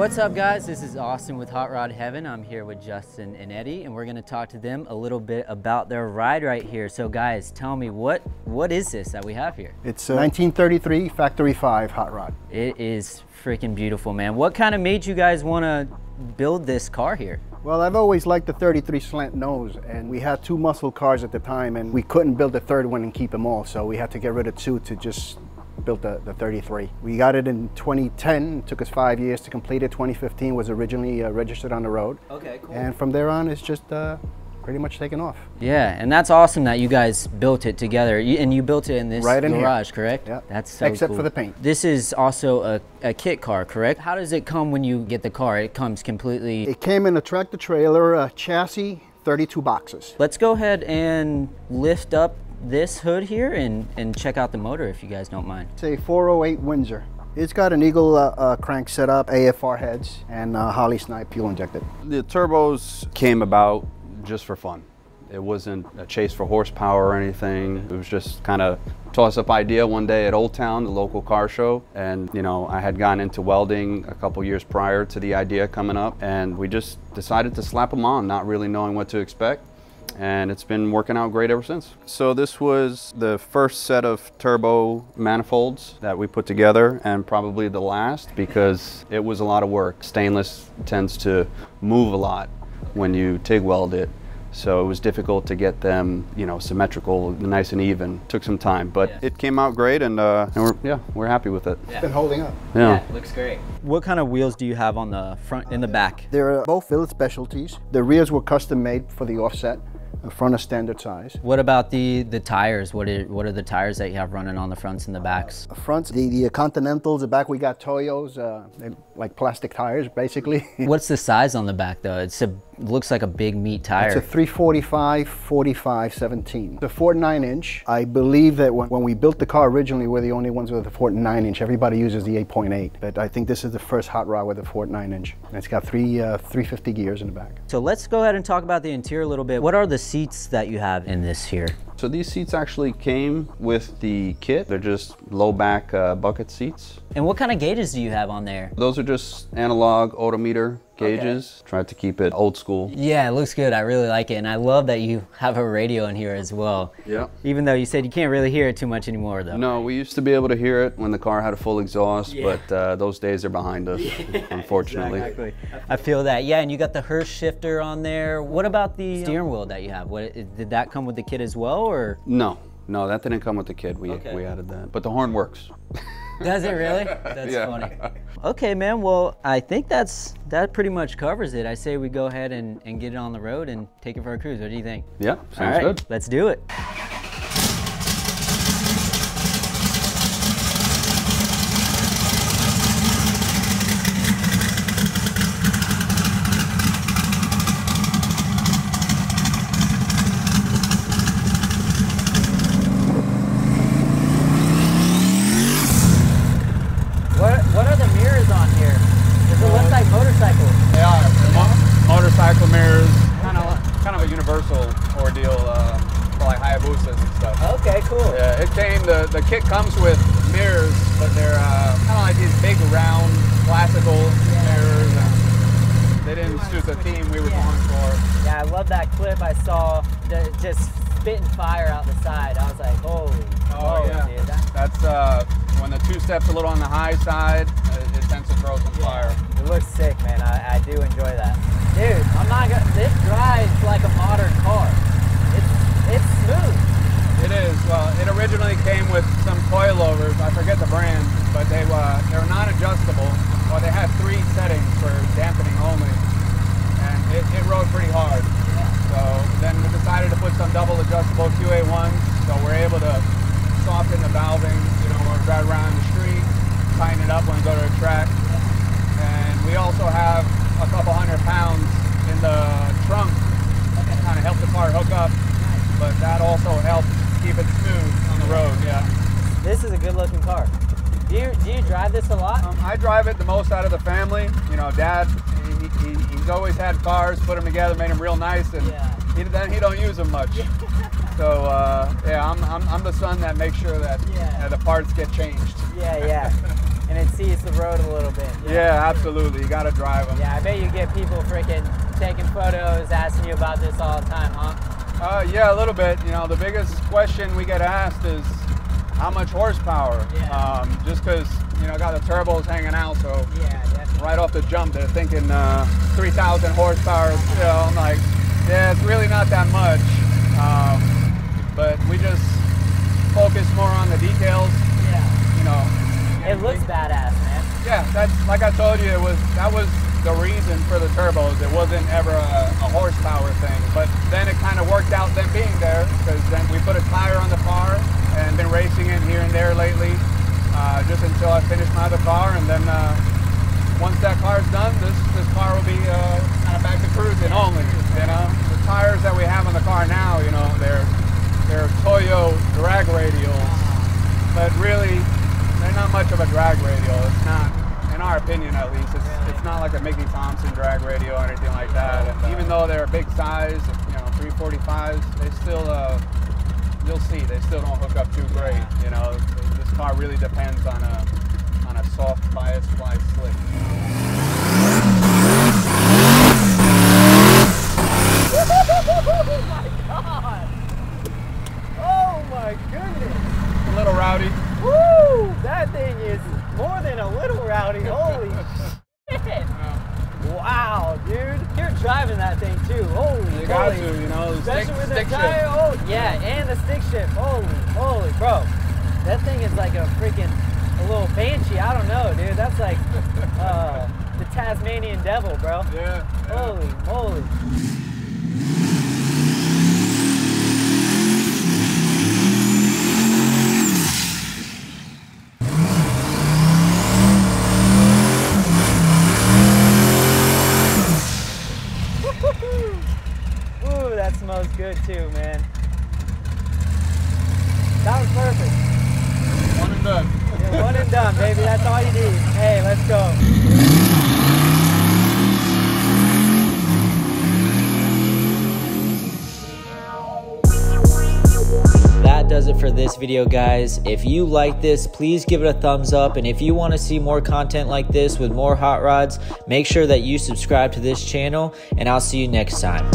What's up guys? This is Austin with Hot Rod Heaven. I'm here with Justin and Eddie and we're gonna talk to them a little bit about their ride right here. So guys, tell me what what is this that we have here? It's a 1933 Factory Five hot rod. It is freaking beautiful, man. What kind of made you guys wanna build this car here? Well, I've always liked the 33 slant nose, and we had two muscle cars at the time, and we couldn't build a third one and keep them all, so we had to get rid of two to just build the, the 33. We got it in 2010, it took us five years to complete it. 2015 was originally uh, registered on the road. Okay, cool. And from there on, it's just uh, pretty much taken off. Yeah, and that's awesome that you guys built it together. You, and you built it in this Right in here. garage, correct? Yeah. That's so Except for the paint. This is also a, a kit car, correct? How does it come when you get the car? It comes completely. It came in a tractor trailer, a chassis, 32 boxes. Let's go ahead and lift up this hood here and, and check out the motor if you guys don't mind. It's a 408 Windsor. It's got an Eagle uh, uh, crank setup, AFR heads, and uh, Holley Snipe fuel injected. The turbos came about just for fun. It wasn't a chase for horsepower or anything. It was just kind of toss up idea one day at Old Town, the local car show. And, you know, I had gone into welding a couple years prior to the idea coming up. And we just decided to slap them on, not really knowing what to expect. And it's been working out great ever since. So this was the first set of turbo manifolds that we put together and probably the last because it was a lot of work. Stainless tends to move a lot when you TIG weld it. So it was difficult to get them, you know, symmetrical, nice and even. Took some time, but Yeah. it came out great, and, uh, and we're yeah, we're happy with it. Yeah. Been holding up. Yeah. looks great. What kind of wheels do you have on the front and the back? They're both Billet Specialties. The rears were custom made for the offset. The front is standard size. What about the the tires? What are what are the tires that you have running on the fronts and the backs? The fronts, the, the Continentals, the back we got Toyos, uh, like plastic tires basically. What's the size on the back though? It's a looks like a big meat tire. It's a 345, 45, 17. The Ford 9 inch, I believe that when, when we built the car originally, we're the only ones with the Ford 9 inch. Everybody uses the 8.8, but I think this is the first hot rod with a Ford 9 inch. And it's got three uh, 350 gears in the back. So let's go ahead and talk about the interior a little bit. What are the seats that you have in this here? So these seats actually came with the kit. They're just low back uh, bucket seats. And what kind of gauges do you have on there? Those are just analog odometer gauges. Tried to keep it old school. Yeah, it looks good. I really like it. And I love that you have a radio in here as well. Yeah. Even though you said you can't really hear it too much anymore though. No, we used to be able to hear it when the car had a full exhaust, Yeah. but uh, those days are behind us, unfortunately. Exactly. I feel that. Yeah, and you got the Hurst shifter on there. What about the steering wheel that you have? What did that come with the kit as well or No, no, that didn't come with the kit. We, Okay. we added that. But the horn works. Does it really? That's Yeah. funny. Okay, man. Well, I think that's that pretty much covers it. I say we go ahead and, and get it on the road and take it for a cruise. What do you think? Yeah, sounds right, good. let's do it. What, what are the mirrors on here? Does it look like motorcycles? They are. They're mo- motorcycle mirrors, kind of kind of a universal ordeal uh, for like Hayabusas and stuff. Okay, cool. Yeah, it came. The the kit comes with mirrors, but they're uh, kind of like these big round classical mirrors. And they didn't suit the theme we were going for. Yeah, I love that clip I saw the, just spitting fire out the side. I was like, holy, Oh, moly, yeah. dude. That, That's uh, when the two steps a little on the high side. uh, It tends to throw some fire. it looks sick, man. I, I do enjoy that. Dude, I'm not gonna, this drives like a modern car. It's, it's smooth. It is. Well, it originally came with some coilovers. I forget the brand, but they uh, they were non-adjustable. Well, they had three settings for dampening only, and it, it rode pretty hard. Yeah. So then we decided to put some double adjustable QA1s, so we're able to soften the valving. You know, when we drive around the street, tighten it up when we go to a track, and we also have a couple hundred pounds in the trunk to kind of help the car hook up but that also helps keep it smooth on the road. Yeah. This is a good looking car. Do you, do you drive this a lot? Um, I drive it the most out of the family. You know, Dad, he, he, he's always had cars, put them together, made them real nice, and Yeah. he, then he don't use them much. So uh, yeah, I'm, I'm, I'm the son that makes sure that Yeah. the parts get changed. Yeah, yeah. and it sees the road a little bit. know? Yeah, absolutely. You got to drive them. Yeah, I bet you get people freaking taking photos, asking you about this all the time, huh? Uh, yeah, a little bit. You know, the biggest question we get asked is how much horsepower. Yeah. Um, just because you know, got the turbos hanging out, so Yeah, definitely. right off the jump, they're thinking uh, 3,000 horsepower. You know, I'm like, yeah, it's really not that much. Um, but we just focus more on the details. Yeah. You know. It looks badass, man. Yeah, that's like I told you. It was that was the reason for the turbos. It wasn't ever a, a horsepower thing. But then it kind of worked out them being there because then we put a tire on the car and been racing it here and there lately, uh, just until I finish my other car. And then uh, once that car's done, this this car will be uh, kind of back to cruising only. You know, the tires that we have on the car now, you know, they're they're Toyo drag radials, but really they're not much of a drag radial. It's not, in our opinion at least, it's, it's not like a Mickey Thompson drag radial or anything like that. And even though they're a big size, you know, 345s, they still, uh, you'll see, they still don't hook up too great. You know, this car really depends on a on a soft bias ply slick. Oh my god! Oh my goodness! A little rowdy. Woo! That thing is more than a little rowdy. Holy shit! Wow, dude. You're driving that thing too. Holy You got moly. to, you know, Especially stick, with the stick tire. shift. Oh, yeah, and the stick shift. Holy, holy, bro. That thing is like a freaking a little banshee. I don't know, dude. That's like uh, the Tasmanian devil, bro. Yeah. yeah. Holy moly. Ooh, that smells good too, man. That was perfect. One and done. Yeah, one and done, baby. That's all you need. Hey, let's go. That does it for this video, guys. If you like this, please give it a thumbs up. And if you want to see more content like this with more hot rods, make sure that you subscribe to this channel. And I'll see you next time.